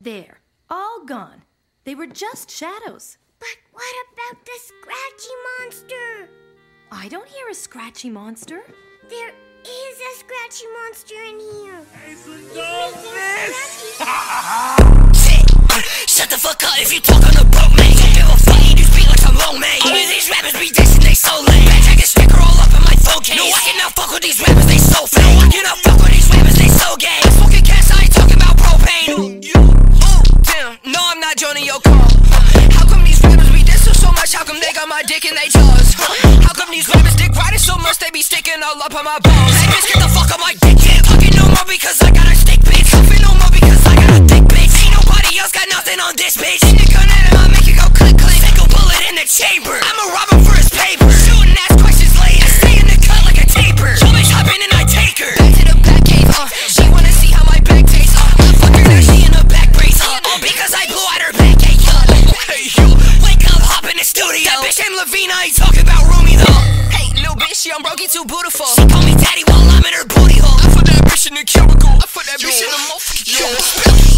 There, all gone. They were just shadows. But what about the scratchy monster? I don't hear a scratchy monster. There is a scratchy monster in here. Shut the fuck up if you talk on a broke man. Don't give a fuck, you speak like some low man. All of these rappers be dissing, they so lame. Bitch, I can sticker all up in my phone case. No, I cannot fuck with these rappers, they so fake. No, I cannot joining your call. How come these rappers be dissing so much? How come they got my dick in they jaws? How come these rappers dick riding so much? They be sticking all up on my balls. Hey, bitch, get the fuck up my dick. Can't talking no more because I got a bitch named Levine, I ain't talking about Rumi, though. Hey, little bitch, she on Brokie too beautiful. She call me daddy while I'm in her booty hole. I put that bitch in the cubicle. I put that bitch in the motherfucking cubicle.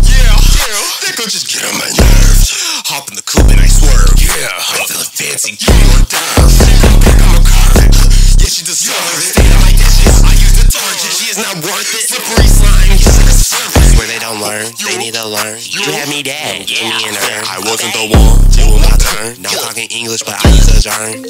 Yeah, yeah, that girl just get on my nerves. Hop in the coupe and I swerve. Yeah, I'm feeling fancy, give me on dime. Back, I'm a car. Yeah, she deserves. Stay on my dishes. I use detergent. She is not worth it. Slippery slime, you suck a service. Where they don't learn, they need to learn. You had me dead, gave me an urn. I wasn't the one, it was my turn. Not talking English, but I use a germ.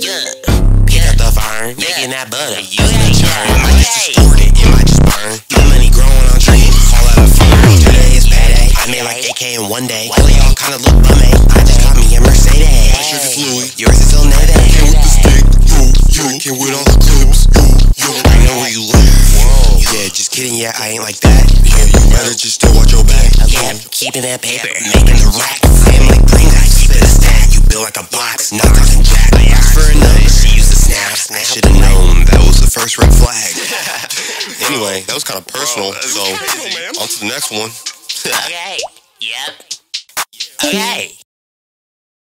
Pick up the fern, making that butter. Use the churn. It might just distort it, it might just burn. My money growing on trees, call that a fern. Today is payday. I made like AK in one day. All y'all kinda look bummy. I just got me a Mercedes. My sugar fluid, yours is still navy. Came with the stick, yo, yo. Came with all the clips, yo, yo. I know where you live. Whoa. Yeah, just kidding, yeah, I ain't like that. Yeah, better just still watch your back. Yeah, keeping that paper. Making the rack, family brings, I keep it a stack. You build like a box, not talking jack. I asked for a number, she used a snap. I should've known that was the first red flag. anyway, that was kind of personal, so on to the next one. Okay. Yep. Okay.